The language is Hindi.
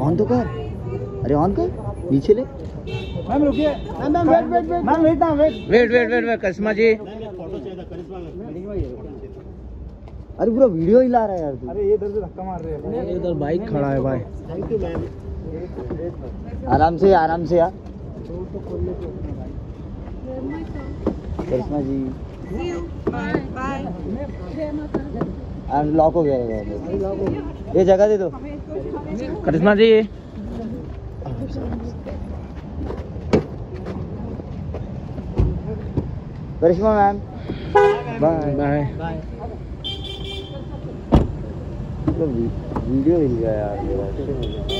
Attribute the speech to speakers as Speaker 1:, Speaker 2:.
Speaker 1: ऑन तो कर। अरे ऑन कर। नीचे ले।
Speaker 2: मैम रुकिए। Ma'am ma'am wait wait wait ma'am wait ना wait
Speaker 3: wait wait wait wait Karishma ji.
Speaker 1: अरे पूरा वीडियो ही ला रहा है यार तू।
Speaker 2: अरे ये इधर से धक्का मार रहे हैं
Speaker 3: इधर बाइक खड़ा है भाई।
Speaker 1: थैंक यू मैम आराम से आराम से यार। Karishma ji. Bye bye lock हो गया है। ये जगह दे दो।
Speaker 3: Karishma ji
Speaker 1: Karishma ma'am bye
Speaker 3: bye
Speaker 1: video हिल गया यार मेरा